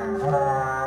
Uh-huh.